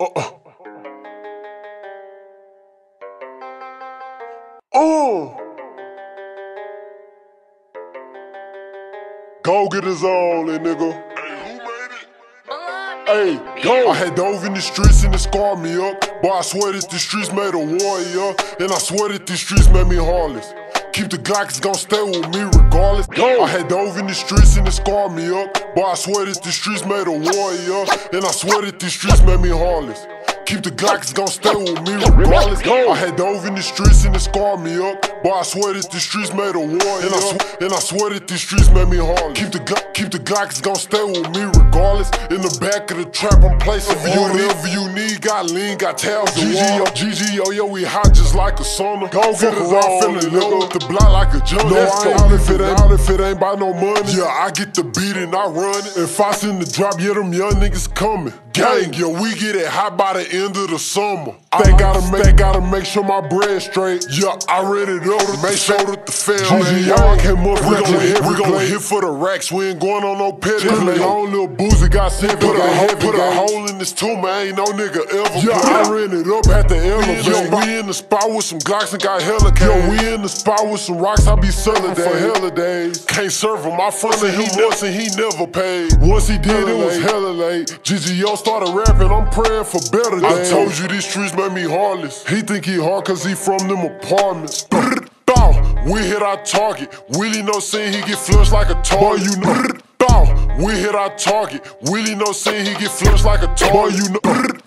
Uh-uh. Oh. Go get his own, nigga. Hey, go! I had dove in the streets and it scarred me up. But I swear that the streets made a warrior. And I swear that the streets made me heartless. Keep the Glock, it's gon' stay with me regardless. I had dove in the streets and it scarred me up. But I swear that the streets made a warrior. And I swear that these streets made me heartless. Keep the Glock, it's gon' stay with me regardless. I had dove in the streets and it scarred me up. But I swear that the streets made a warrior. And I, and I swear that the streets made me hard. Keep the Glock, keep the Glock, it's gon' stay with me regardless. In the back of the trap, I'm placing whatever you need. Got lean, got tabs, GG, GG, yo, we hot just like a sauna. Go fuck around, feeling low with the block like a jungle. No, I ain't if it ain't out if it ain't by no money. Yeah, I get the beat and I run it. If I send the drop, yeah, them young niggas coming. Gang, yo, we get it hot by the end of the summer. They gotta make, they gotta make sure my bread straight. Yeah, I ready to make sure that the y'all came up, we gon' hit, we gon' hit for the racks. We ain't going on no petty play. own little boozy got sent, put a hole, put a hole in this. I ain't no nigga ever. Yeah, I ran it up at the elevator. Yo, we in the spot with some Glocks and got hella cash. Yo, we in the spot with some rocks. I be selling for hella days. Can't serve him. My friend and he once and he never paid. Once he did, it was hella late. GGO started rapping. I'm praying for better days. I told you these streets make me heartless. He think he hard cause he from them apartments. We hit our target. Willie no saying he get flushed like a. Boy, you know. We hit our target. Willie no saying he get flushed like a. Boy, you know.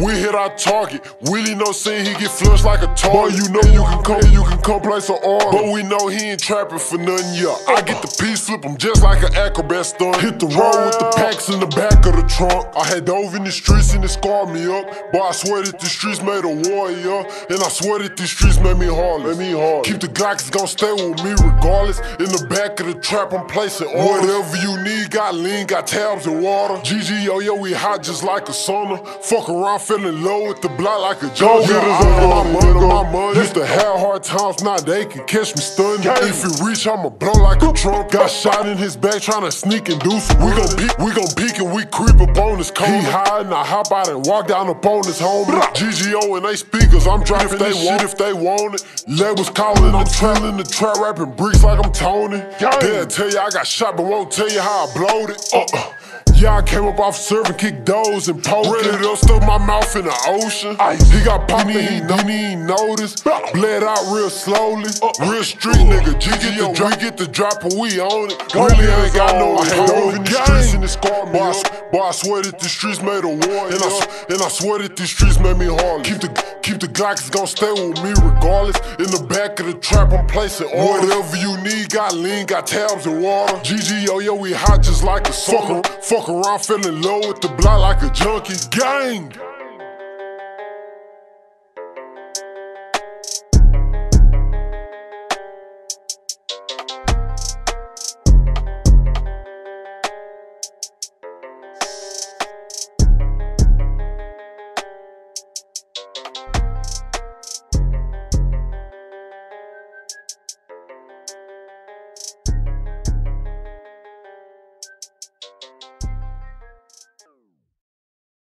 We hit our target. Willie no saying he get flushed like a target. Boy, you know you can come, you can come place an arm. But we know he ain't trapping for nothing, yeah. I get the piece, flip him just like an acrobat stunt. Hit the road with the packs in the back of the trunk. I had dove in the streets and it scarred me up. But I swear that the streets made a warrior. And I swear that these streets made me heartless. Made me hard. Keep the Glocks gon' stay with me regardless. In the back of the trap, I'm placing orders. Whatever you need, got lean, got tabs and water. GG, yo, yo, we hot just like a sauna. Fuck around, feeling low with the block like a joke. Get us on my money, my money. Used to have hard times, now they can catch me stunned. If you reach, I'ma blow like a trunk. Got shot in his back, trying to sneak and do some. We gon' peek, we gon' peek and we creep up on his. He hiding, I hop out and walk down up on his home. GGO and they speakers, I'm dropping if they want if they want it. Leg was calling, I'm trailing the trap, rapping bricks like I'm Tony. They'll tell you I got shot, but won't tell you how I blowed it. Uh -uh. Yeah, I came up off serving, kick doors and poking. Ready to stuck my mouth in the ocean. He got popped and he, he ain't noticed. Bled out real slowly. Uh, uh, real street uh, nigga. G get the drop, get the drop and we on it. Really ain't got no I dove in the streets and it scarred me boy, boy, I swear that the streets made a war. And I, and I swear that the streets made me hard. Keep the keep the Glocks gon' stay with me regardless. In the back of the trap, I'm placing orders. Whatever you need, got lean, got tabs and water. GG, yo, yo, we hot just like a summer. Fuck around feeling low with the block like a junkie. Gang!